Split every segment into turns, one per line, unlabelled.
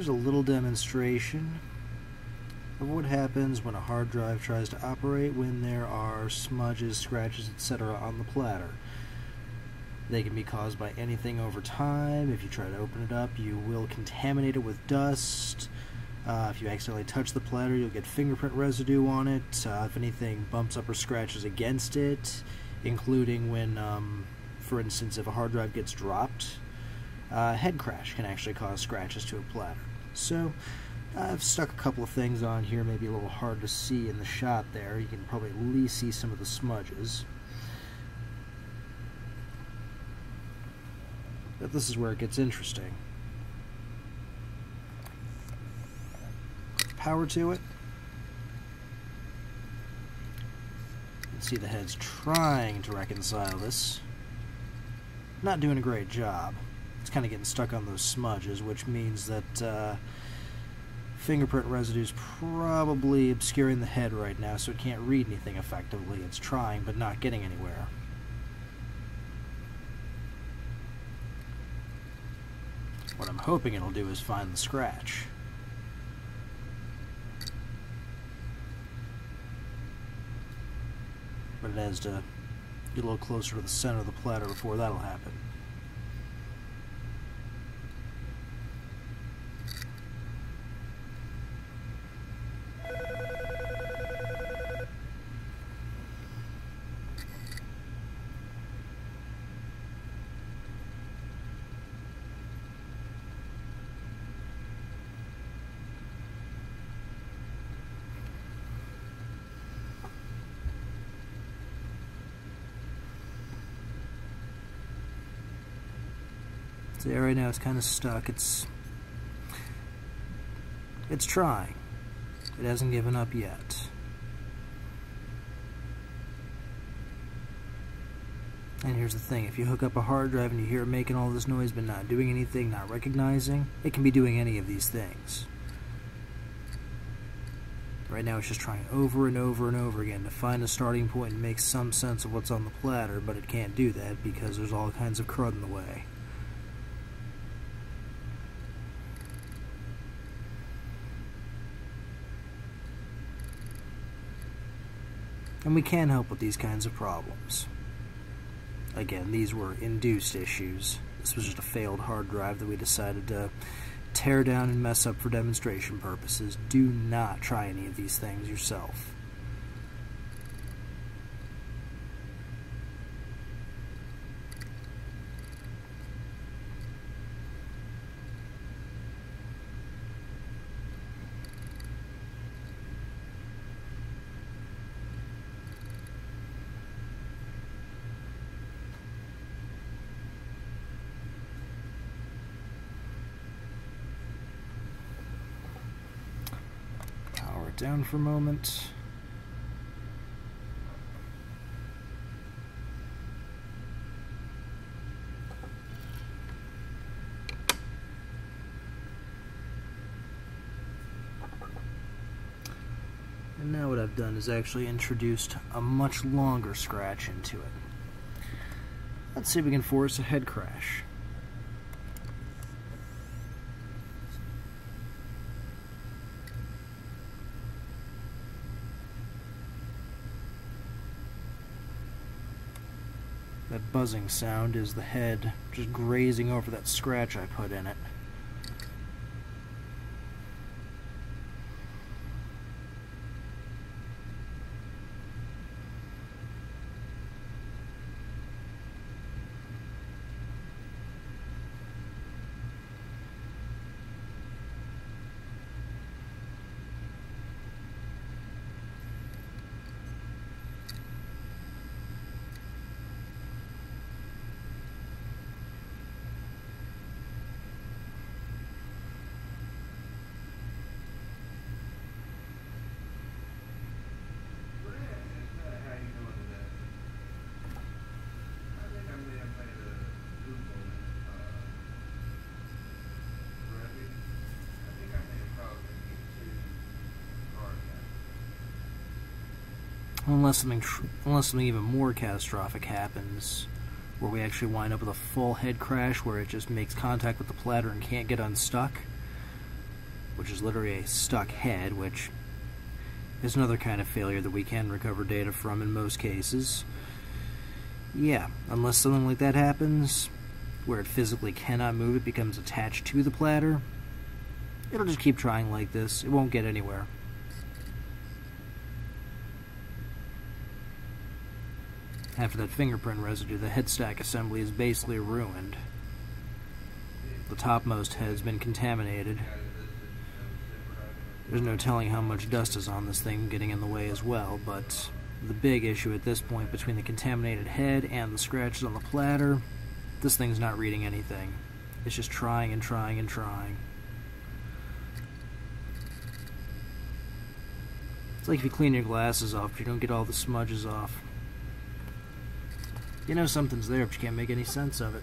Here's a little demonstration of what happens when a hard drive tries to operate when there are smudges, scratches, etc. on the platter. They can be caused by anything over time. If you try to open it up, you will contaminate it with dust. Uh, if you accidentally touch the platter, you'll get fingerprint residue on it. Uh, if anything bumps up or scratches against it, including when, um, for instance, if a hard drive gets dropped, uh, head crash can actually cause scratches to a platter. So, I've stuck a couple of things on here, maybe a little hard to see in the shot there. You can probably at least see some of the smudges. But this is where it gets interesting. Power to it. You can see the head's trying to reconcile this. Not doing a great job. It's kind of getting stuck on those smudges, which means that uh, fingerprint residue is probably obscuring the head right now, so it can't read anything effectively. It's trying, but not getting anywhere. What I'm hoping it'll do is find the scratch. But it has to get a little closer to the center of the platter before that'll happen. See, right now it's kind of stuck. It's it's trying. It hasn't given up yet. And here's the thing, if you hook up a hard drive and you hear it making all this noise but not doing anything, not recognizing, it can be doing any of these things. Right now it's just trying over and over and over again to find a starting point and make some sense of what's on the platter, but it can't do that because there's all kinds of crud in the way. And we can help with these kinds of problems. Again, these were induced issues. This was just a failed hard drive that we decided to tear down and mess up for demonstration purposes. Do not try any of these things yourself. Down for a moment. And now what I've done is actually introduced a much longer scratch into it. Let's see if we can force a head crash. That buzzing sound is the head just grazing over that scratch I put in it. Unless something unless something even more catastrophic happens where we actually wind up with a full head crash where it just makes contact with the platter and can't get unstuck which is literally a stuck head, which is another kind of failure that we can recover data from in most cases. Yeah, unless something like that happens, where it physically cannot move, it becomes attached to the platter, it'll just keep trying like this. It won't get anywhere. After that fingerprint residue, the head stack assembly is basically ruined. The topmost head's been contaminated. There's no telling how much dust is on this thing getting in the way as well, but the big issue at this point between the contaminated head and the scratches on the platter, this thing's not reading anything. It's just trying and trying and trying. It's like if you clean your glasses off, but you don't get all the smudges off. You know something's there, but you can't make any sense of it.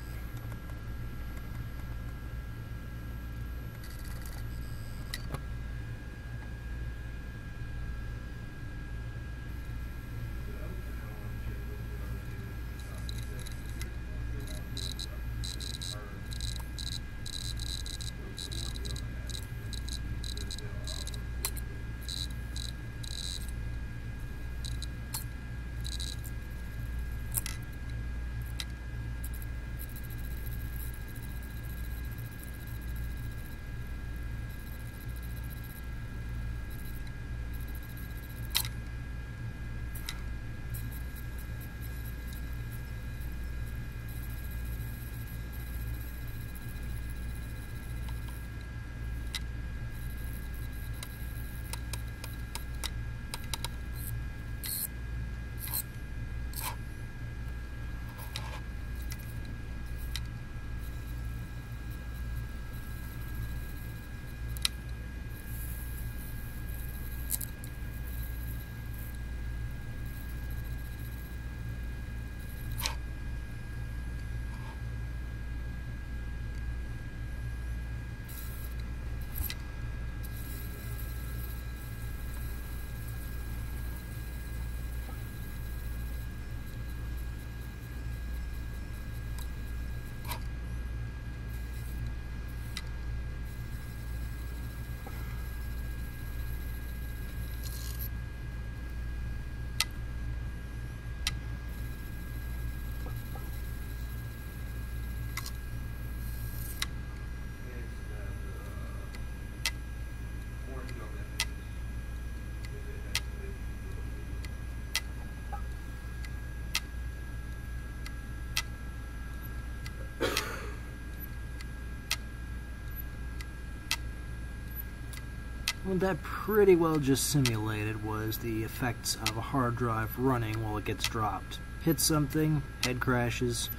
What that pretty well just simulated was the effects of a hard drive running while it gets dropped. Hits something, head crashes,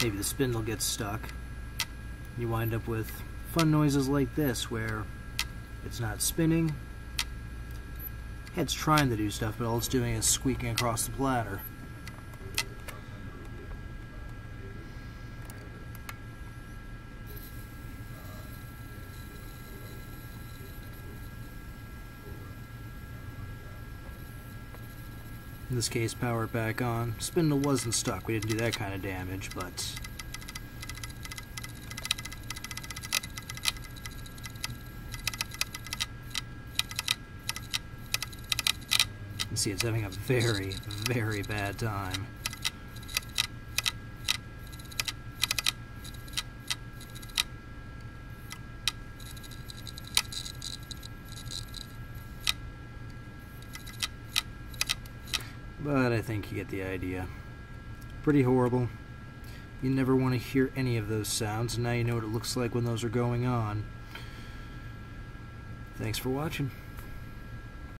maybe the spindle gets stuck. You wind up with fun noises like this where it's not spinning, head's trying to do stuff, but all it's doing is squeaking across the platter. In this case, power back on. Spindle wasn't stuck. We didn't do that kind of damage, but... You can see it's having a very, very bad time. But I think you get the idea. Pretty horrible. You never want to hear any of those sounds, and now you know what it looks like when those are going on. Thanks for watching.